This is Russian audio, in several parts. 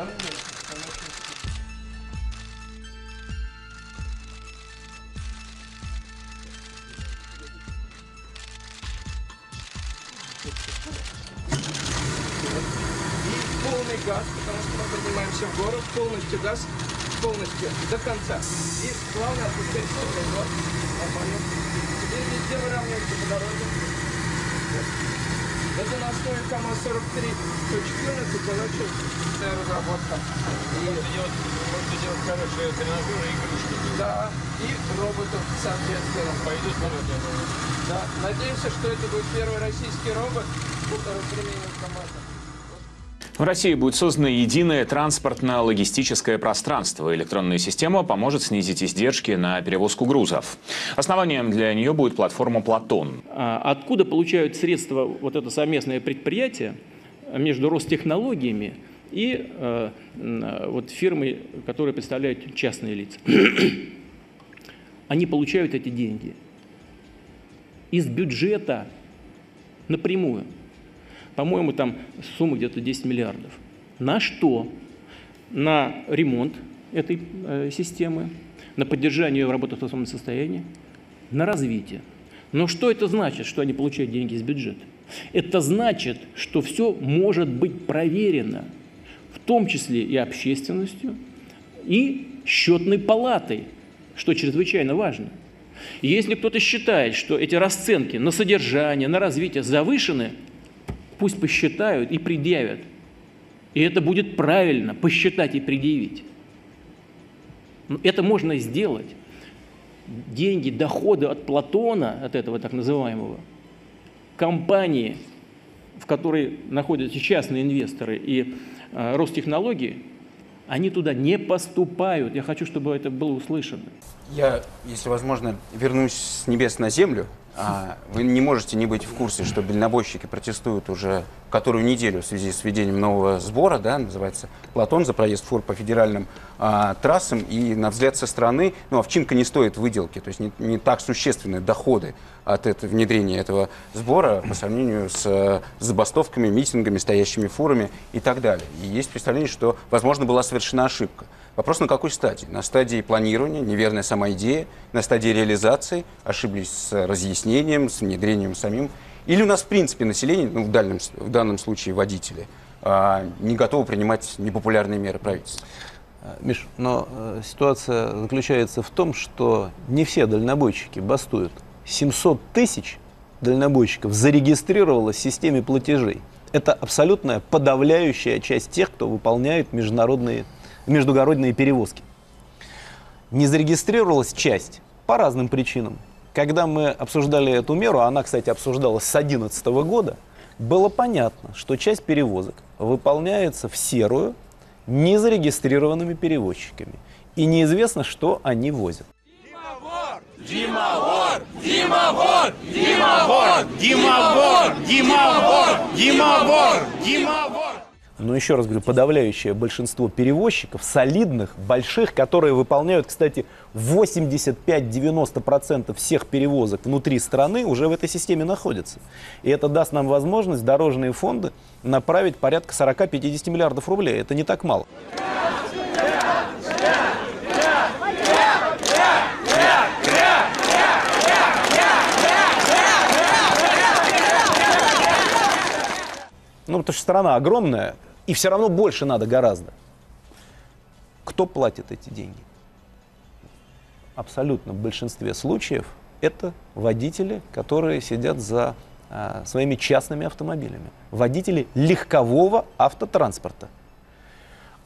И полный газ, потому что мы поднимаемся в гору, полностью газ, полностью до конца. И главное отпускать стекло. Нормально. Теперь везде выравниваемся по дороге. Вот. Это на основе КАМАЗ-43-114, короче, разработка. И, Можно делать хорошие тренажеры и игрушки. да, и роботов, соответственно. Я думаю. Да, надеемся, что это будет первый российский робот, который применен КАМАЗа. В России будет создано единое транспортно-логистическое пространство. Электронная система поможет снизить издержки на перевозку грузов. Основанием для нее будет платформа «Платон». А Откуда получают средства вот это совместное предприятие между Ростехнологиями и э, м, вот фирмой, которые представляют частные лица? Они получают эти деньги из бюджета напрямую. По-моему, там сумма где-то 10 миллиардов. На что? На ремонт этой э, системы, на поддержание ее в работоспособном состоянии, на развитие. Но что это значит, что они получают деньги из бюджета? Это значит, что все может быть проверено, в том числе и общественностью, и счетной палатой, что чрезвычайно важно. Если кто-то считает, что эти расценки на содержание, на развитие завышены, пусть посчитают и предъявят. И это будет правильно, посчитать и предъявить. Но Это можно сделать. Деньги, доходы от Платона, от этого так называемого, компании, в которой находятся частные инвесторы и э, Ростехнологии, они туда не поступают. Я хочу, чтобы это было услышано. Я, если возможно, вернусь с небес на землю. А, Вы не можете не быть в курсе, что дальнобойщики протестуют уже которую неделю в связи с введением нового сбора, да, называется «Платон» за проезд фур по федеральным а, трассам. И на взгляд со стороны, ну, овчинка не стоит выделки, то есть не, не так существенны доходы от этого, внедрения этого сбора по сравнению с э, забастовками, митингами, стоящими фурами и так далее. И есть представление, что, возможно, была совершена ошибка. Вопрос на какой стадии? На стадии планирования, неверная сама идея, на стадии реализации, ошиблись с разъяснением, с внедрением самим. Или у нас, в принципе, население, ну, в, дальнем, в данном случае водители, а, не готовы принимать непопулярные меры правительства. Э, Миш, но э, ситуация заключается в том, что не все дальнобойщики бастуют. 700 тысяч дальнобойщиков зарегистрировалось в системе платежей. Это абсолютная подавляющая часть тех, кто выполняет международные, междугородные перевозки. Не зарегистрировалась часть по разным причинам. Когда мы обсуждали эту меру, а она, кстати, обсуждалась с 2011 года, было понятно, что часть перевозок выполняется в серую незарегистрированными перевозчиками. И неизвестно, что они возят. Но еще раз говорю, подавляющее большинство перевозчиков, солидных, больших, которые выполняют, кстати, 85-90% всех перевозок внутри страны, уже в этой системе находятся. И это даст нам возможность дорожные фонды направить порядка 40-50 миллиардов рублей. Это не так мало. Ну, потому что страна огромная, и все равно больше надо гораздо. Кто платит эти деньги? Абсолютно в большинстве случаев это водители, которые сидят за а, своими частными автомобилями. Водители легкового автотранспорта.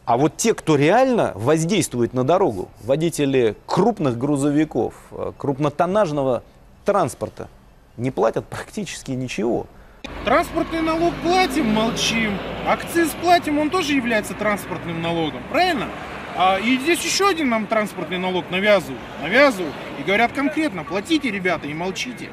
А вот те, кто реально воздействует на дорогу, водители крупных грузовиков, э, крупнотоннажного транспорта, не платят практически ничего. Транспортный налог платим, молчим. Акциз платим, он тоже является транспортным налогом, правильно? А, и здесь еще один нам транспортный налог навязывают, навязывают. И говорят конкретно, платите, ребята, и молчите.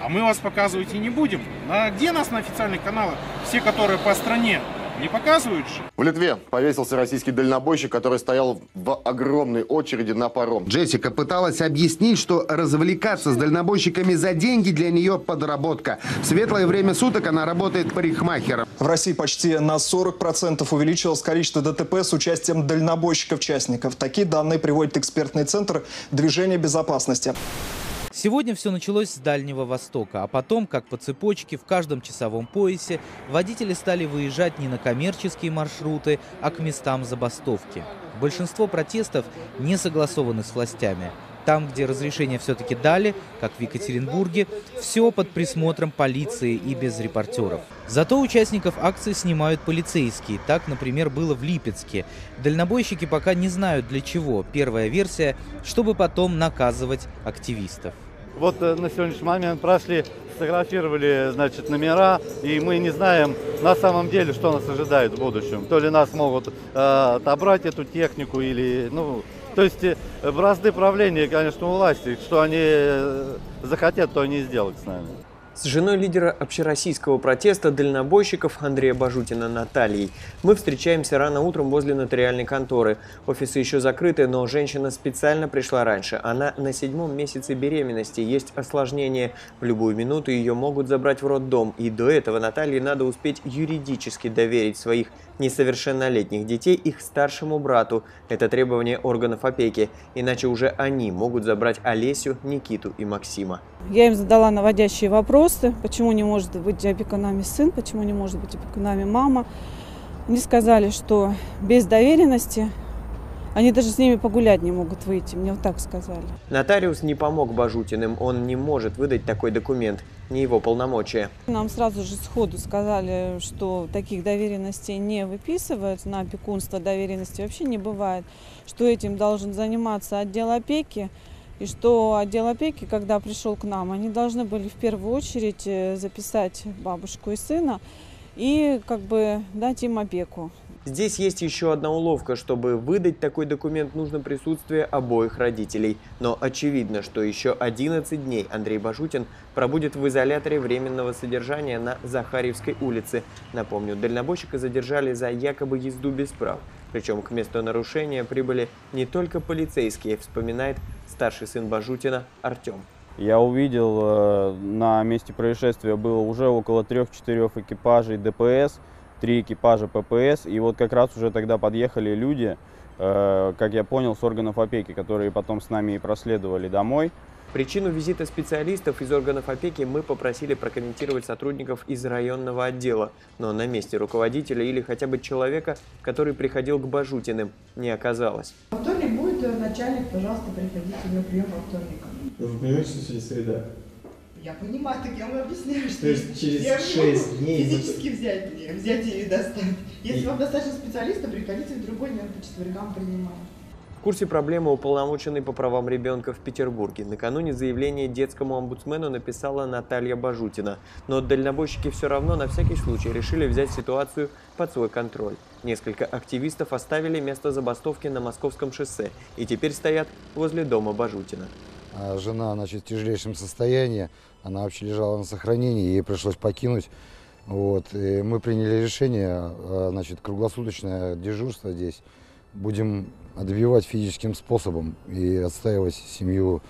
А мы вас показывать и не будем. А где нас на официальных каналах? Все, которые по стране. Не показывают же. В Литве повесился российский дальнобойщик, который стоял в огромной очереди на паром. Джессика пыталась объяснить, что развлекаться с дальнобойщиками за деньги для нее подработка. В светлое время суток она работает парикмахером. В России почти на 40% увеличилось количество ДТП с участием дальнобойщиков-частников. Такие данные приводит экспертный центр движения безопасности. Сегодня все началось с Дальнего Востока, а потом, как по цепочке, в каждом часовом поясе водители стали выезжать не на коммерческие маршруты, а к местам забастовки. Большинство протестов не согласованы с властями. Там, где разрешение все-таки дали, как в Екатеринбурге, все под присмотром полиции и без репортеров. Зато участников акции снимают полицейские. Так, например, было в Липецке. Дальнобойщики пока не знают для чего. Первая версия, чтобы потом наказывать активистов. Вот э, на сегодняшний момент прошли, сфотографировали, значит, номера, и мы не знаем на самом деле, что нас ожидает в будущем. То ли нас могут э, отобрать эту технику, или, ну, то есть э, бразды правления, конечно, у власти, что они э, захотят, то они и сделают с нами. С женой лидера общероссийского протеста дальнобойщиков Андрея Бажутина Натальей. Мы встречаемся рано утром возле нотариальной конторы. Офисы еще закрыты, но женщина специально пришла раньше. Она на седьмом месяце беременности. Есть осложнение. В любую минуту ее могут забрать в роддом. И до этого Наталье надо успеть юридически доверить своих несовершеннолетних детей их старшему брату. Это требование органов опеки. Иначе уже они могут забрать Олесю, Никиту и Максима. Я им задала наводящие вопросы, почему не может быть опекунами сын, почему не может быть опекунами мама. Они сказали, что без доверенности они даже с ними погулять не могут выйти, мне вот так сказали. Нотариус не помог Бажутиным, он не может выдать такой документ, не его полномочия. Нам сразу же сходу сказали, что таких доверенностей не выписывают, на опекунство доверенности вообще не бывает, что этим должен заниматься отдел опеки, и что отдел опеки, когда пришел к нам, они должны были в первую очередь э, записать бабушку и сына и как бы дать им опеку. Здесь есть еще одна уловка. Чтобы выдать такой документ, нужно присутствие обоих родителей. Но очевидно, что еще 11 дней Андрей Бажутин пробудет в изоляторе временного содержания на Захарьевской улице. Напомню, дальнобойщика задержали за якобы езду без прав. Причем к месту нарушения прибыли не только полицейские, вспоминает старший сын Бажутина Артем. Я увидел, э, на месте происшествия было уже около трех-четырех экипажей ДПС, три экипажа ППС, и вот как раз уже тогда подъехали люди, э, как я понял, с органов опеки, которые потом с нами и проследовали домой. Причину визита специалистов из органов опеки мы попросили прокомментировать сотрудников из районного отдела, но на месте руководителя или хотя бы человека, который приходил к Бажутиным, не оказалось. Во вторник будет э, начальник, пожалуйста, приходите на прием во вторник. Вы понимаете, что сегодня среда? Я понимаю, так я вам объясняю, что То есть через я 6 дней... физически взять, взять или достать. Если И- вам достаточно специалиста, приходите в другой день, по четвергам принимаю. В курсе проблемы уполномоченный по правам ребенка в Петербурге. Накануне заявление детскому омбудсмену написала Наталья Бажутина. Но дальнобойщики все равно на всякий случай решили взять ситуацию под свой контроль. Несколько активистов оставили место забастовки на Московском шоссе и теперь стоят возле дома Бажутина. А жена, значит, в тяжелейшем состоянии. Она вообще лежала на сохранении, ей пришлось покинуть. Вот. И мы приняли решение, а, значит, круглосуточное дежурство здесь. Будем отбивать физическим способом и отстаивать семью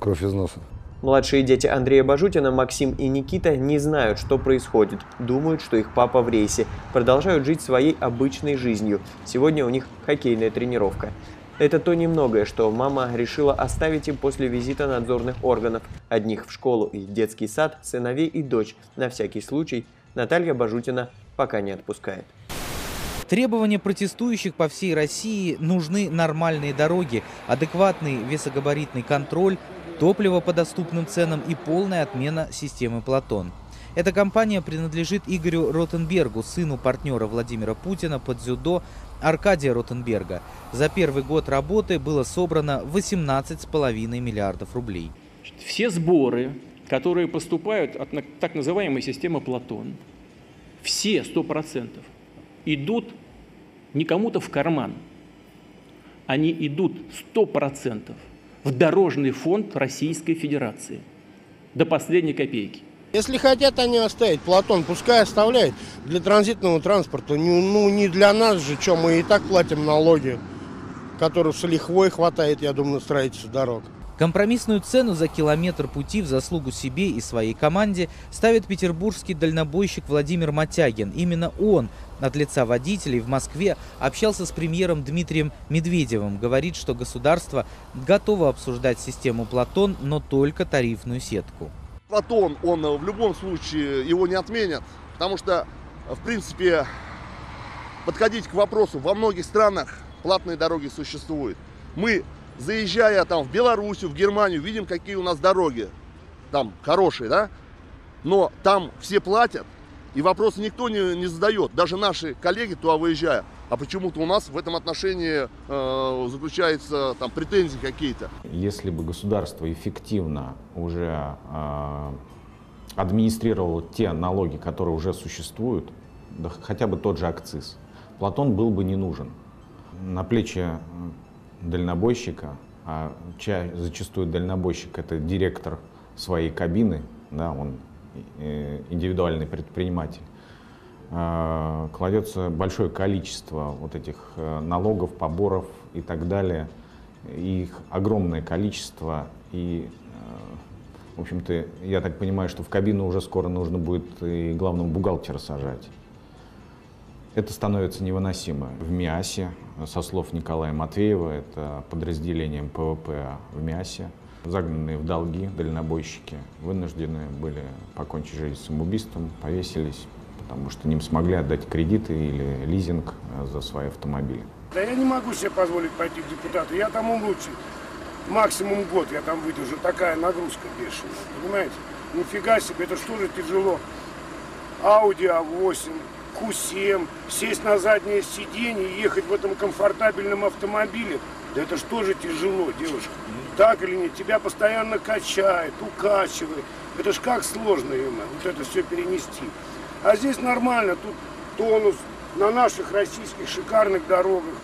кровь из носа. Младшие дети Андрея Бажутина, Максим и Никита, не знают, что происходит. Думают, что их папа в рейсе. Продолжают жить своей обычной жизнью. Сегодня у них хоккейная тренировка. Это то немногое, что мама решила оставить им после визита надзорных органов. Одних в школу и детский сад, сыновей и дочь. На всякий случай Наталья Бажутина пока не отпускает. Требования протестующих по всей России нужны нормальные дороги, адекватный весогабаритный контроль, топливо по доступным ценам и полная отмена системы Платон. Эта компания принадлежит Игорю Ротенбергу, сыну партнера Владимира Путина под дзюдо Аркадия Ротенберга. За первый год работы было собрано 18,5 миллиардов рублей. Все сборы, которые поступают от так называемой системы Платон, все 100% идут не кому-то в карман. Они идут 100% в дорожный фонд Российской Федерации. До последней копейки. Если хотят они оставить, Платон пускай оставляет для транзитного транспорта. Ну, ну не для нас же, что мы и так платим налоги, которых с лихвой хватает, я думаю, на строительство дорог. Компромиссную цену за километр пути в заслугу себе и своей команде ставит петербургский дальнобойщик Владимир Матягин. Именно он от лица водителей в Москве общался с премьером Дмитрием Медведевым. Говорит, что государство готово обсуждать систему «Платон», но только тарифную сетку. Платон, он в любом случае его не отменят, потому что, в принципе, подходить к вопросу, во многих странах платные дороги существуют. Мы заезжая там в Белоруссию, в Германию, видим, какие у нас дороги там хорошие, да? Но там все платят, и вопросы никто не, не задает, даже наши коллеги туда выезжая. А почему-то у нас в этом отношении э, заключаются там претензии какие-то. Если бы государство эффективно уже э, администрировало те налоги, которые уже существуют, да хотя бы тот же акциз, Платон был бы не нужен. На плечи дальнобойщика, а ча, зачастую дальнобойщик это директор своей кабины, да, он э, индивидуальный предприниматель, э, кладется большое количество вот этих э, налогов, поборов и так далее. Их огромное количество. И, в общем-то, я так понимаю, что в кабину уже скоро нужно будет и главного бухгалтера сажать. Это становится невыносимо. В МИАСе, со слов Николая Матвеева, это подразделение ПВП в МИАСе, загнанные в долги дальнобойщики вынуждены были покончить жизнь самоубийством, повесились, потому что не смогли отдать кредиты или лизинг за свои автомобили. Да я не могу себе позволить пойти в депутаты, я там улучшил. Максимум год я там выдержу, такая нагрузка бешеная, понимаете? Нифига себе, это что же тяжело. Audi A8, Q7, сесть на заднее сиденье и ехать в этом комфортабельном автомобиле. Да это что же тяжело, девушка. Так или нет, тебя постоянно качает, укачивает. Это ж как сложно, ема, вот это все перенести. А здесь нормально, тут тонус на наших российских шикарных дорогах.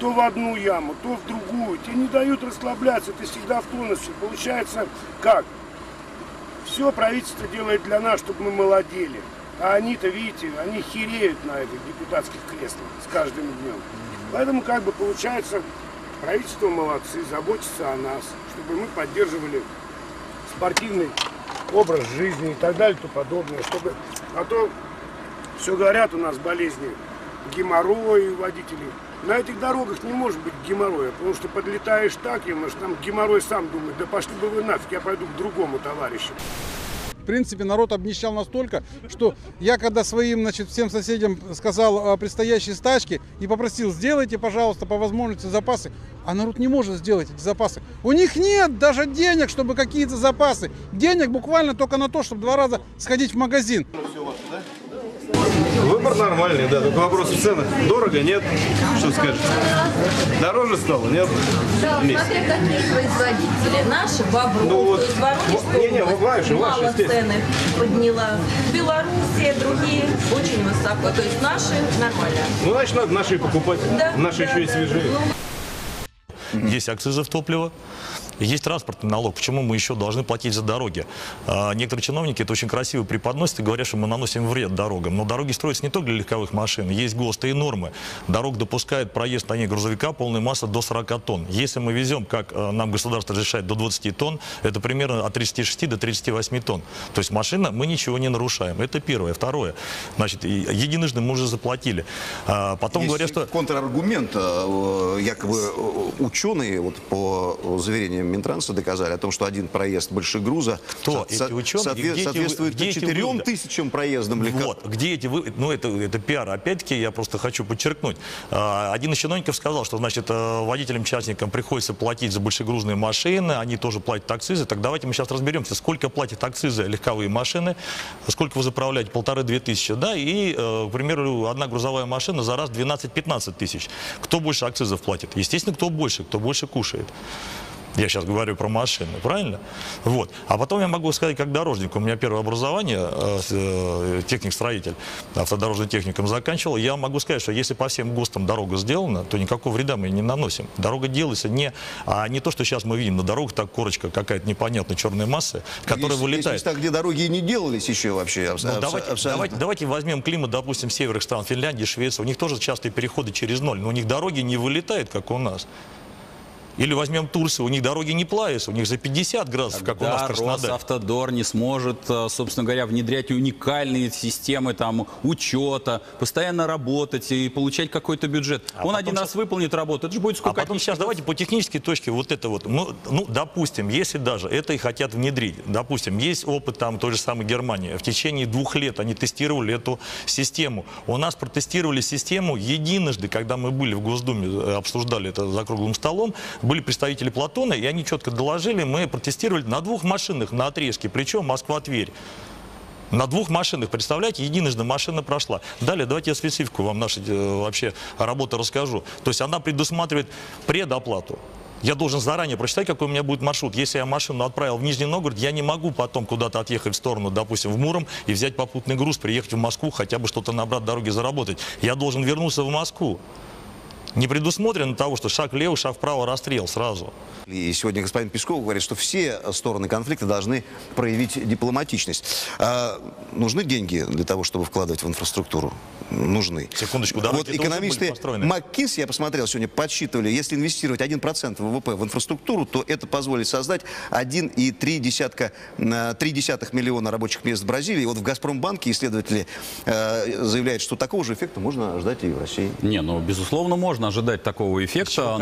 То в одну яму, то в другую. Тебе не дают расслабляться, ты всегда в тонусе. Получается как? Все правительство делает для нас, чтобы мы молодели. А они-то, видите, они хереют на этих депутатских креслах с каждым днем. Поэтому, как бы, получается, правительство молодцы, заботится о нас, чтобы мы поддерживали спортивный образ жизни и так далее и тому подобное. Чтобы... А то все говорят у нас болезни, геморрой у водителей. На этих дорогах не может быть геморроя, потому что подлетаешь так, и там геморрой сам думает, да пошли бы вы нафиг, я пойду к другому товарищу принципе, народ обнищал настолько, что я когда своим, значит, всем соседям сказал о предстоящей стачке и попросил, сделайте, пожалуйста, по возможности запасы, а народ не может сделать эти запасы. У них нет даже денег, чтобы какие-то запасы. Денег буквально только на то, чтобы два раза сходить в магазин. Выбор нормальный, да, только вопрос в ценах. Дорого, нет? Что скажешь? Дороже стало, нет? Да, смотря какие производители. Наши, Бобров, ну, вот, то есть Воронежская не, не, область ваши, мало ваши, цены подняла. Белоруссия, другие очень высоко. То есть наши нормально. Ну, значит, надо наши покупать. Да, наши да, еще и свежие. Есть акцизы в топливо, есть транспортный налог. Почему мы еще должны платить за дороги? А, некоторые чиновники это очень красиво преподносят и говорят, что мы наносим вред дорогам. Но дороги строятся не только для легковых машин. Есть ГОСТы и нормы. Дорог допускает проезд на ней грузовика полной массы до 40 тонн. Если мы везем, как а, нам государство разрешает, до 20 тонн, это примерно от 36 до 38 тонн. То есть машина, мы ничего не нарушаем. Это первое. Второе. Значит, единожды мы уже заплатили. А, Потом Есть говорят, что... контраргумент, э, якобы э, ученые, вот по заверениям Минтранса, доказали о том, что один проезд большегруза Кто со- эти ученые? соотве- Где эти соответствует где эти 4 выводы? тысячам проездам легко. Вот, где эти вы, ну это, это пиар. Опять-таки я просто хочу подчеркнуть. А, Один из чиновников сказал, что значит э, водителям-частникам приходится платить за большегрузные машины, они тоже платят акцизы. Так давайте мы сейчас разберемся, сколько платят акцизы легковые машины, сколько вы заправляете, полторы-две тысячи, да, и, э, к примеру, одна грузовая машина за раз 12-15 тысяч. Кто больше акцизов платит? Естественно, кто больше, кто больше кушает. Я сейчас говорю про машины, правильно? Вот. А потом я могу сказать, как дорожник. У меня первое образование, э, э, техник-строитель, автодорожный техникум заканчивал. Я могу сказать, что если по всем ГОСТам дорога сделана, то никакого вреда мы не наносим. Дорога делается не, а не то, что сейчас мы видим. На дорогах так корочка какая-то непонятная черная масса, которая есть, вылетает. Есть места, где дороги и не делались еще вообще. абс- Ну, абс- давайте, абсолютно. давайте, давайте возьмем климат, допустим, северных стран, Финляндии, Швеции. У них тоже частые переходы через ноль, но у них дороги не вылетают, как у нас. Или возьмем Турцию, у них дороги не плавятся, у них за 50 градусов, как у нас в Да, Краснодаре. Росавтодор не сможет, э, собственно говоря, внедрять уникальные системы там, учета, постоянно работать и получать какой-то бюджет. А Он один щас- раз выполнит работу, это же будет А сколько потом сейчас давайте по технической точке вот это вот. Ну, ну, допустим, если даже это и хотят внедрить, допустим, есть опыт там той же самой Германии. В течение двух лет они тестировали эту систему. У нас протестировали систему единожды, когда мы были в Госдуме, э, обсуждали это за круглым столом, были представители Платона, и они четко доложили, мы протестировали на двух машинах на отрезке, причем Москва-Тверь. На двух машинах, представляете, единожды машина прошла. Далее, давайте я специфику вам нашей э, вообще работы расскажу. То есть она предусматривает предоплату. Я должен заранее прочитать, какой у меня будет маршрут. Если я машину отправил в Нижний Новгород, я не могу потом куда-то отъехать в сторону, допустим, в Муром и взять попутный груз, приехать в Москву, хотя бы что-то на обратной дороге заработать. Я должен вернуться в Москву. Не предусмотрено того, что шаг влево, шаг вправо, расстрел сразу. И сегодня господин Песков говорит, что все стороны конфликта должны проявить дипломатичность. А нужны деньги для того, чтобы вкладывать в инфраструктуру? Нужны. Секундочку, дороги Вот экономисты. МакКинс, я посмотрел сегодня, подсчитывали, если инвестировать 1% ВВП в инфраструктуру, то это позволит создать 1,3 десятка, э, 3 десятых миллиона рабочих мест в Бразилии. И вот в Газпромбанке исследователи э, заявляют, что такого же эффекта можно ждать и в России. Не, ну, безусловно, можно ожидать такого эффекта.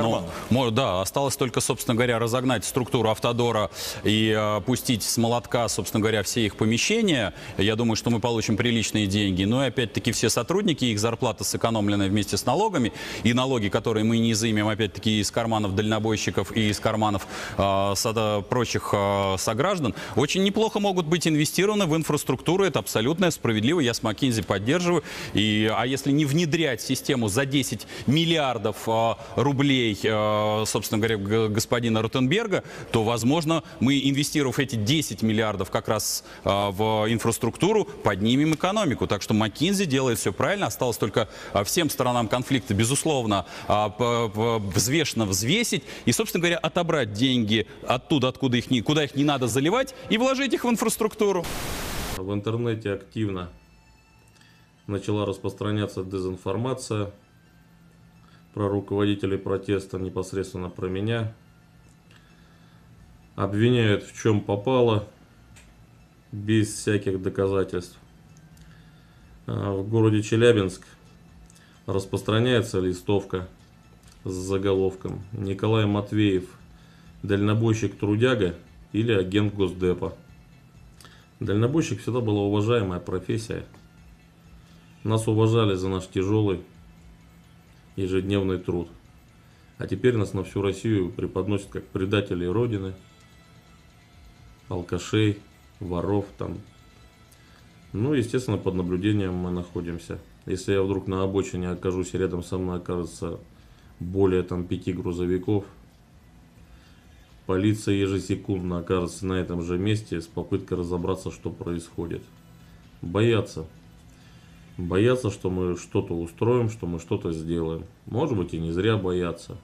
Но, да, осталось только, собственно говоря, разогнать структуру автодора и э, пустить с молотка, собственно говоря, все их помещения. Я думаю, что мы получим приличные деньги. Но и опять-таки все сотрудники, их зарплата сэкономленная вместе с налогами. И налоги, которые мы не изымем, опять-таки, из карманов дальнобойщиков и из карманов э, сада- прочих э, сограждан, очень неплохо могут быть инвестированы в инфраструктуру. Это абсолютно справедливо. Я с Маккинзи поддерживаю. И, а если не внедрять систему за 10 миллиардов э, рублей, э, собственно говоря, г- господина Ротенберга, то, возможно, мы, инвестировав эти 10 миллиардов как раз э, в инфраструктуру, поднимем экономику. Так что Маккинзи делает все правильно. Осталось только э, всем сторонам конфликта, безусловно, п- взвешенно взвесить и, собственно говоря, отобрать деньги оттуда, откуда их не, куда их не надо заливать, и вложить их в инфраструктуру. В интернете активно начала распространяться дезинформация про руководителей протеста, непосредственно про меня. Обвиняют в чем попало, без всяких доказательств. А, В городе Челябинск распространяется листовка с заголовком «Николай Матвеев, дальнобойщик-трудяга или агент Госдепа». Дальнобойщик всегда была уважаемая профессия. Нас уважали за наш тяжелый ежедневный труд. А теперь нас на всю Россию преподносят как предателей Родины, алкашей, воров там. Ну, естественно, под наблюдением мы находимся. Если я вдруг на обочине окажусь и рядом со мной окажется более там пяти грузовиков, полиция ежесекундно окажется на этом же месте с попыткой разобраться, что происходит. Боятся. Боятся, что мы что-то устроим, что мы что-то сделаем. Может быть и не зря боятся.